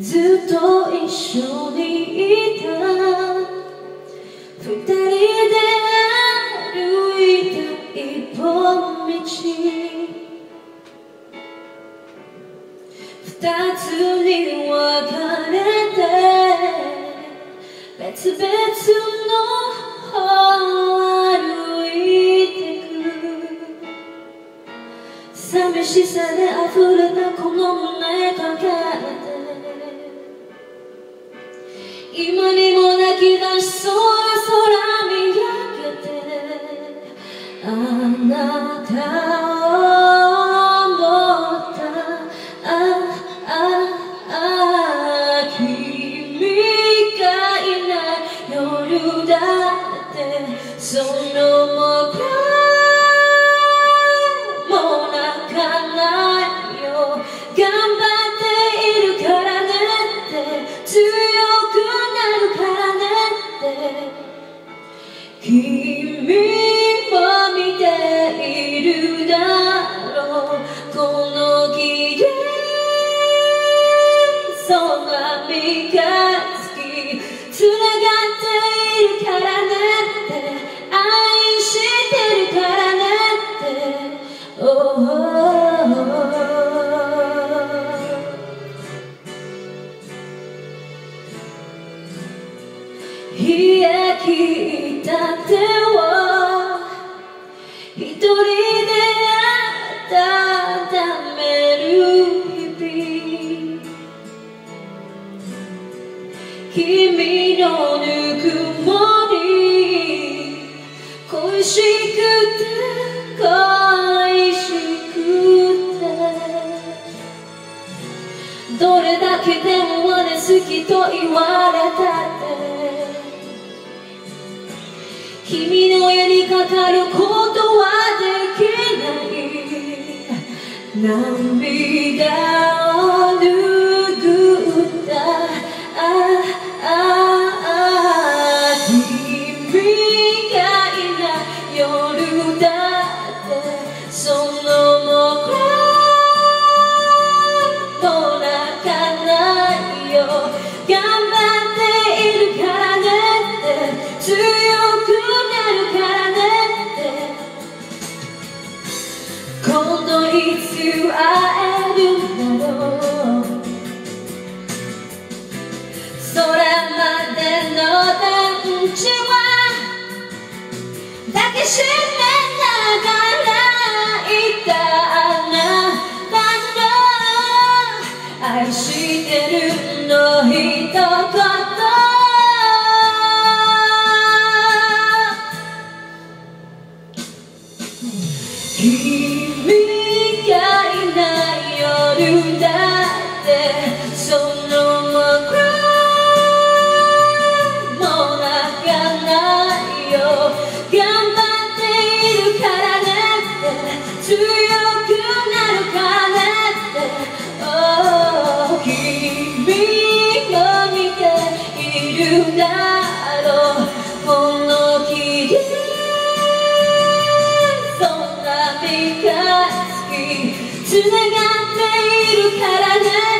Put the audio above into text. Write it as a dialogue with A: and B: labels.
A: ずっと一緒にいた二人で歩いた一本道。二つに分かれて別々の歩いてく。寂しさで溢れたこの胸抱えて。しそうな空見上げてあなたを思ったあああ君がいない夜だってそのもくた手を一人で温める日々君のぬくもり恋しくて恋しくてどれだけでも俺好きと言われたって君の絵にかかることはできない涙を拭ったあああ君がいない夜だってそのもくもう泣かないよ頑張っているからねって今度いつ会えるんだろうそれまでの団地は抱きしめながらいたあなたの愛してるの一言見ないよ。だって、その心。もう泣かないよ。頑張っているからです繋がっているからね。